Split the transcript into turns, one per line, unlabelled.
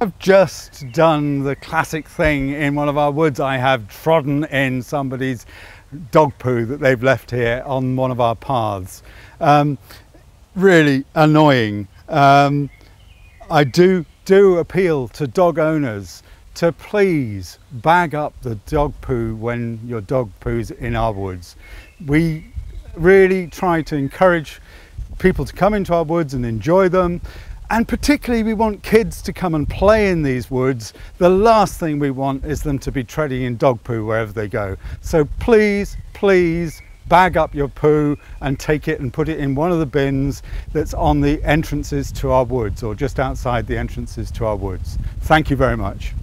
I've just done the classic thing in one of our woods. I have trodden in somebody's dog poo that they've left here on one of our paths. Um, really annoying. Um, I do do appeal to dog owners to please bag up the dog poo when your dog poos in our woods. We really try to encourage people to come into our woods and enjoy them and particularly we want kids to come and play in these woods. The last thing we want is them to be treading in dog poo wherever they go. So please, please bag up your poo and take it and put it in one of the bins that's on the entrances to our woods or just outside the entrances to our woods. Thank you very much.